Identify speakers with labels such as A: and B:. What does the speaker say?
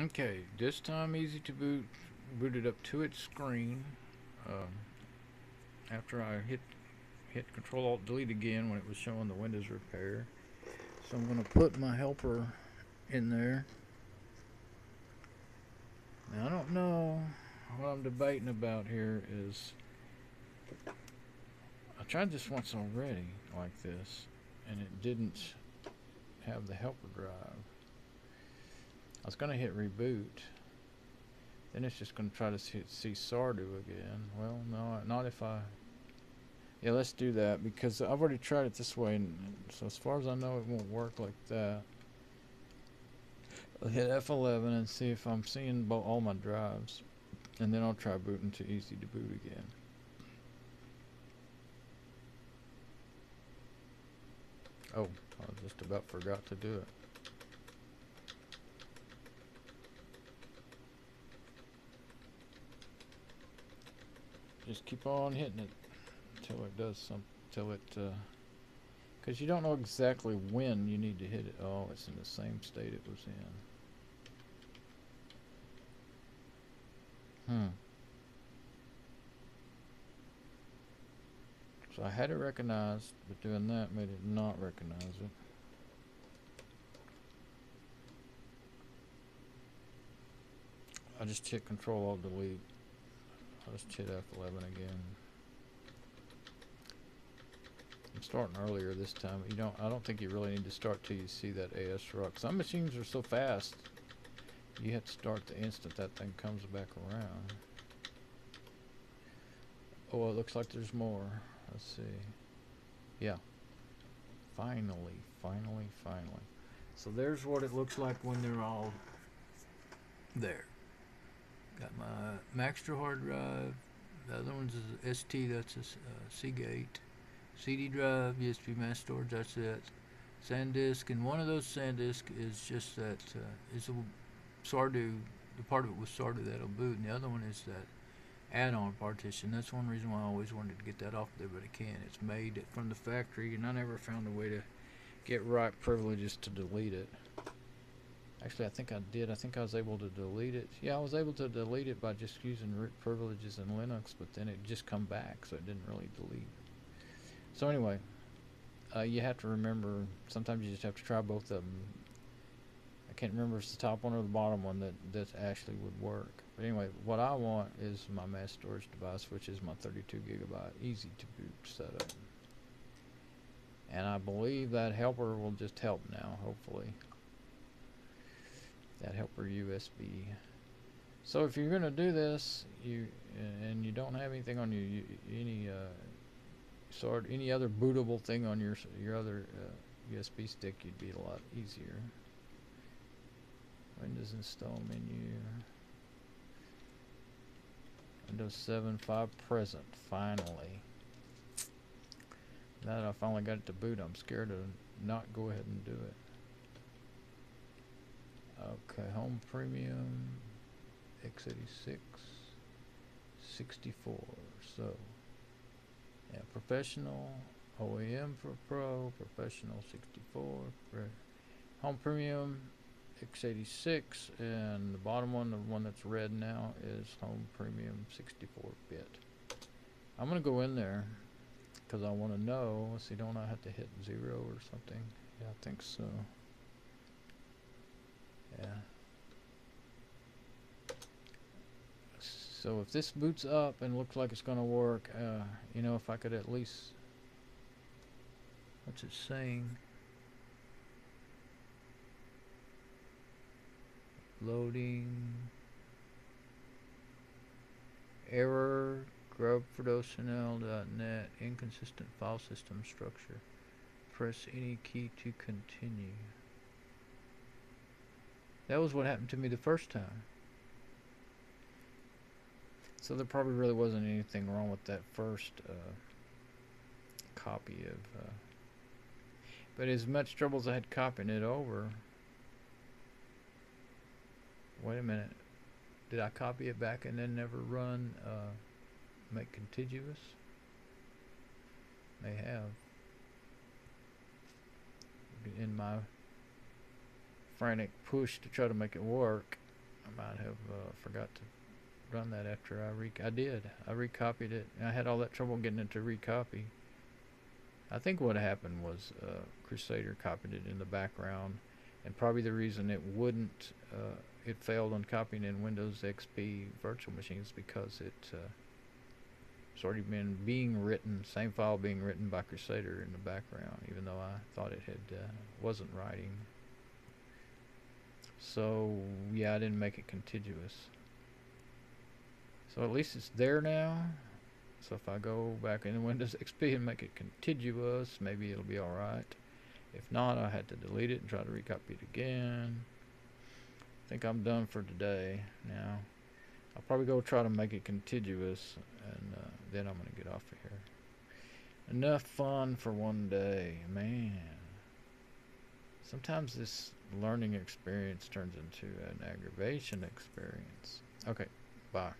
A: Okay, this time Easy2Boot. Booted up to its screen. Um, after I hit hit Control Alt Delete again when it was showing the Windows repair. So I'm going to put my helper in there. Now I don't know what I'm debating about here is I tried this once already like this and it didn't have the helper drive. Was going to hit reboot. Then it's just going to try to see, see Sardu again. Well, no, not if I... Yeah, let's do that because I've already tried it this way. And so as far as I know, it won't work like that. I'll hit F11 and see if I'm seeing all my drives. And then I'll try booting to Easy2Boot again. Oh, I just about forgot to do it. Just keep on hitting it until it does some, until it, because uh, you don't know exactly when you need to hit it. Oh, it's in the same state it was in. Hmm. So I had it recognized, but doing that made it not recognize it. I just hit Control Alt Delete. I'll just hit F11 again. I'm starting earlier this time. You don't. I don't think you really need to start till you see that ASRock. Some machines are so fast. You have to start the instant that thing comes back around. Oh, it looks like there's more. Let's see. Yeah. Finally, finally, finally. So there's what it looks like when they're all there. Got my Maxtor hard drive. The other one's a ST, that's a uh, Seagate. CD drive, USB mass storage, that's it. SanDisk, and one of those SanDisk is just that, uh, is a Sardu, the part of it was Sardu that'll boot, and the other one is that add-on partition. That's one reason why I always wanted to get that off there, but I can't. It's made from the factory, and I never found a way to get right privileges to delete it. Actually, I think I did. I think I was able to delete it. Yeah, I was able to delete it by just using root privileges in Linux, but then it just come back, so it didn't really delete. So anyway, uh, you have to remember, sometimes you just have to try both of them. I can't remember if it's the top one or the bottom one that, that actually would work. But anyway, what I want is my mass storage device, which is my 32 gigabyte easy to boot setup. And I believe that helper will just help now, hopefully that helper USB. So if you're going to do this, you and you don't have anything on you, any uh, sort any other bootable thing on your your other uh, USB stick, you'd be a lot easier. Windows install menu. Windows 7 5 present finally. Now that I finally got it to boot, I'm scared to not go ahead and do it. Okay, home premium, x86, 64. So, yeah, professional, OEM for Pro, professional 64, home premium, x86, and the bottom one, the one that's red now, is home premium 64 bit. I'm going to go in there because I want to know. See, don't I have to hit zero or something? Yeah, I think so. Yeah. So if this boots up and looks like it's going to work, uh, you know, if I could at least... What's it saying? Loading. Error. grub4docnl.net. Inconsistent file system structure. Press any key to continue. That was what happened to me the first time. So there probably really wasn't anything wrong with that first uh, copy of... Uh, but as much trouble as I had copying it over... Wait a minute. Did I copy it back and then never run uh, make contiguous? May have. In my frantic push to try to make it work, I might have uh, forgot to run that after I re I did. I recopied it. I had all that trouble getting it to recopy. I think what happened was uh, Crusader copied it in the background, and probably the reason it wouldn't, uh, it failed on copying in Windows XP virtual machines because it uh, it's already been being written, same file being written by Crusader in the background, even though I thought it had uh, wasn't writing. So yeah, I didn't make it contiguous. So at least it's there now. So if I go back in Windows XP and make it contiguous, maybe it'll be alright. If not, I had to delete it and try to recopy it again. I think I'm done for today now. I'll probably go try to make it contiguous and uh, then I'm going to get off of here. Enough fun for one day, man. Sometimes this learning experience turns into an aggravation experience. Okay, bye.